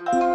you